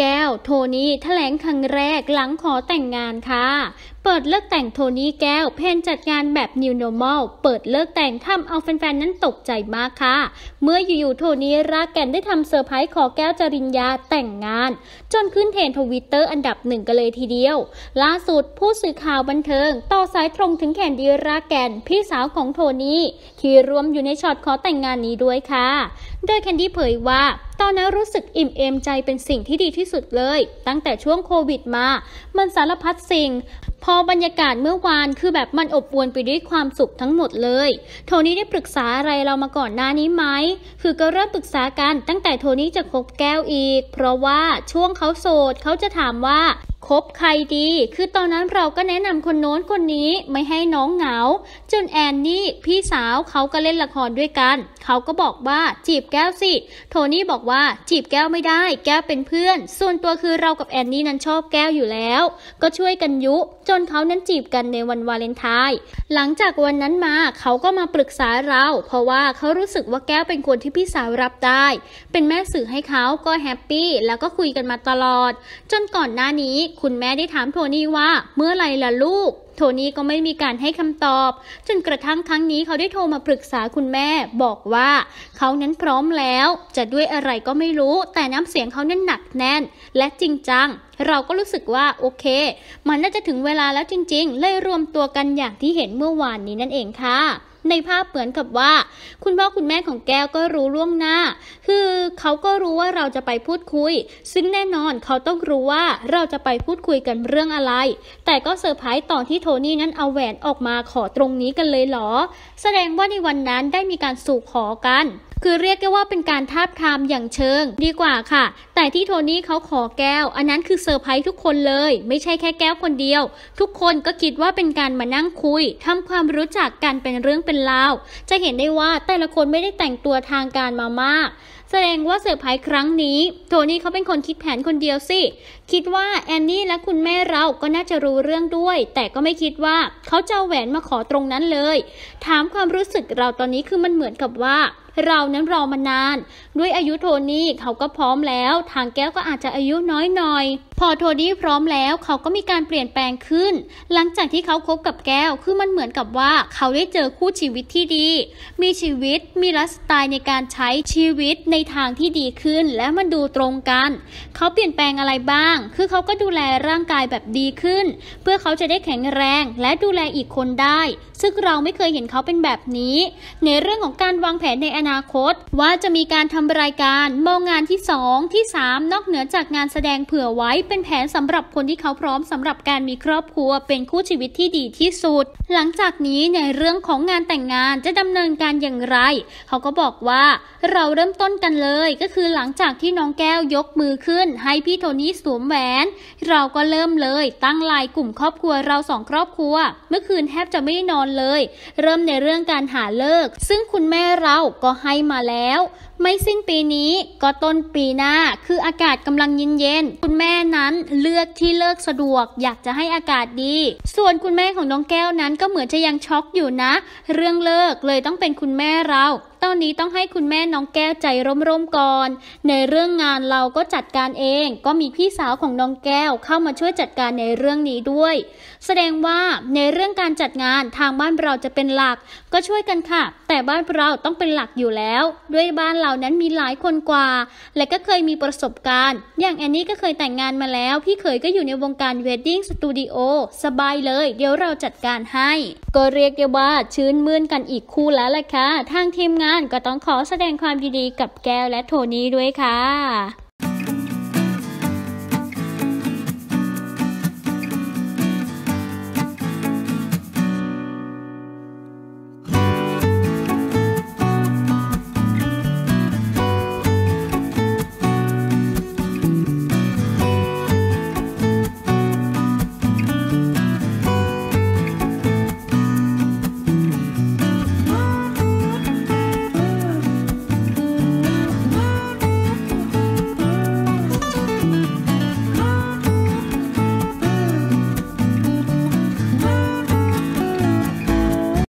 แก้ว โทนี่แถลงครั้งแรกหลังขอแต่งงานค่ะเปิดฤกษ์แต่งโทนี่แก้ว plan จัดงานแบบ New Normal เปิดฤกษ์แต่งทำเอาแฟนๆ นั้นตกใจมากค่ะ เมื่ออยู่ๆ โทนี่รากแก่นได้ทำเซอร์ไพรส์ขอแก้วจริญญาแต่งงาน จนขึ้น trend Twitter อันดับหนึ่งกันเลยทีเดียว ล่าสุดผู้สื่อข่าวบันเทิง ต่อสายตรงถึงแคนดี้รากแก่นพี่สาวของโทนี่ที่ร่วมอยู่ในช็อตขอแต่งงานนี้ด้วยค่ะ โดยแคนดี้เผยว่าตอนนั้นรู้สึกอิ่มเอมใจเป็นสิ่งที่ดีที่สุดเลย ตั้งแต่ช่วงโควิดมา มันสารพัดสิ่ง พอบรรยากาศเมื่อวานคือแบบมันอบอวลไปด้วยความสุขทั้งหมดเลย โทนี่ได้ปรึกษาอะไรเรามาก่อนหน้านี้ไหม คือก็เริ่มปรึกษากันตั้งแต่โทนี่จะคบแก้วอีก เพราะว่าช่วงเขาโสดเขาจะถามว่า คบใครดี คือตอนนั้นเราก็แนะนำคนโน้นคนนี้ไม่ให้น้องเหงา จนแอนนี่พี่สาวเขาก็เล่นละครด้วยกัน เขาก็บอกว่าจีบแก้วสิ โทนี่บอกว่าจีบแก้วไม่ได้ แก้วเป็นเพื่อน ส่วนตัวคือเรากับแอนนี่นั้นชอบแก้วอยู่แล้ว ก็ช่วยกันยุ จนเขานั้นจีบกันในวันวาเลนไทน์ หลังจากวันนั้นมาเขาก็มาปรึกษาเรา เพราะว่าเขารู้สึกว่าแก้วเป็นคนที่พี่สาวรับได้ เป็นแม่สื่อให้เขาก็แฮปปี้แล้วก็คุยกันมาตลอด จนก่อนหน้านี้คุณแม่ได้ถามโทนี่ว่าเมื่อไรล่ะลูก โทนี่ก็ไม่มีการให้คำตอบ จนกระทั่งครั้งนี้เขาได้โทรมาปรึกษาคุณแม่ บอกว่า เขานั้นพร้อมแล้ว จะด้วยอะไรก็ไม่รู้ แต่น้ำเสียงเขานั้นหนักแน่น และจริงจัง เราก็รู้สึกว่าโอเค มันน่าจะถึงเวลาแล้วจริง ๆ เลยรวมตัวกันอย่างที่เห็นเมื่อวานนี้นั่นเองค่ะ ในภาพเหมือนกับว่า คุณพ่อคุณแม่ของแก้วก็รู้ล่วงหน้า คือเขาก็รู้ว่าเราจะไปพูดคุย ซึ่งแน่นอนเขาต้องรู้ว่าเราจะไปพูดคุยกันเรื่องอะไร แต่ก็เซอร์ไพรส์ตอนที่โทนี่นั้นเอาแหวนออกมาขอตรงนี้กันเลยเหรอ แสดงว่าในวันนั้นได้มีการสู่ขอกัน คือเรียกได้ว่าเป็นการทาบทามหยั่งเชิงดีกว่าค่ะ แต่ที่โทนี่เขาขอแก้ว อันนั้นคือเซอร์ไพรส์ทุกคนเลย ไม่ใช่แค่แก้วคนเดียว ทุกคนก็คิดว่าเป็นการมานั่งคุยทำความรู้จักกันเป็นเรื่องเป็นราว จะเห็นได้ว่าแต่ละคนไม่ได้แต่งตัวทางการมามากแสดงว่าเซอร์ไพรส์ครั้งนี้ โทนี่เขาเป็นคนคิดแผนคนเดียวสิ คิดว่าแอนนี่และคุณแม่เราก็น่าจะรู้เรื่องด้วย แต่ก็ไม่คิดว่าเขาจะแหวนมาขอตรงนั้นเลย ถามความรู้สึกเราตอนนี้คือมันเหมือนกับว่าเรานั้นรอมานาน ด้วยอายุโทนี่เขาก็พร้อมแล้ว ทางแก้วก็อาจจะอายุน้อยหน่อย พอโทนี่พร้อมแล้วเขาก็มีการเปลี่ยนแปลงขึ้น หลังจากที่เขาคบกับแก้วคือมันเหมือนกับว่าเขาได้เจอคู่ชีวิตที่ดี มีชีวิตมีไลฟ์สไตล์ในการใช้ชีวิตในทางที่ดีขึ้น และมันดูตรงกัน เขาเปลี่ยนแปลงอะไรบ้าง คือเขาก็ดูแลร่างกายแบบดีขึ้น เพื่อเขาจะได้แข็งแรงและดูแลอีกคนได้ ซึ่งเราไม่เคยเห็นเขาเป็นแบบนี้ ในเรื่องของการวางแผนในอนาคต ว่าจะมีการทำรายการมองงานที่ 2 ที่ 3 นอกเหนือจากงานแสดงเผื่อไว้เป็นแผนสำหรับคนที่เขาพร้อมสำหรับการมีครอบครัวเป็นคู่ชีวิตที่ดีที่สุด หลังจากนี้ในเรื่องของงานแต่งงานจะดำเนินการอย่างไร เขาก็บอกว่าเราเริ่มต้นกันเลยก็คือหลังจากที่น้องแก้วยกมือขึ้น ให้พี่โทนี่สวมแหวน เราก็เริ่มเลยตั้งไลน์กลุ่มครอบครัวเราสองครอบครัว เมื่อคืนแทบจะไม่ได้นอนเลย เริ่มในเรื่องการหาเลิก ซึ่งคุณแม่เราก็ให้มาแล้ว ไม่สิ้นปีนี้ก็ต้นปีหน้าคืออากาศกำลังเย็นๆคุณแม่นั้นเลือกที่เลิกสะดวก อยากจะให้อากาศดี ส่วนคุณแม่ของน้องแก้วนั้นก็เหมือนจะยังช็อกอยู่นะ เรื่องเลิกเลยต้องเป็นคุณแม่เราตอนนี้ต้องให้คุณแม่น้องแก้วใจร่มๆก่อน ในเรื่องงานเราก็จัดการเอง ก็มีพี่สาวของน้องแก้วเข้ามาช่วยจัดการในเรื่องนี้ด้วย แสดงว่าในเรื่องการจัดงานทางบ้านเราจะเป็นหลัก ก็ช่วยกันค่ะ แต่บ้านเราต้องเป็นหลักอยู่แล้ว ด้วยบ้านเรานั้นมีหลายคนกว่า และก็เคยมีประสบการณ์ อย่างแอนนี่ก็เคยแต่งงานมาแล้ว พี่เคยก็อยู่ในวงการเวดดิ้งสตูดิโอสบายเลย เดี๋ยวเราจัดการให้ ก็เรียกได้ว่าชื่นมื่นกันอีกคู่แล้วแหละค่ะ ทางทีมงานก็ต้องขอแสดงความยินดีกับแก้วและโทนี่ด้วยค่ะ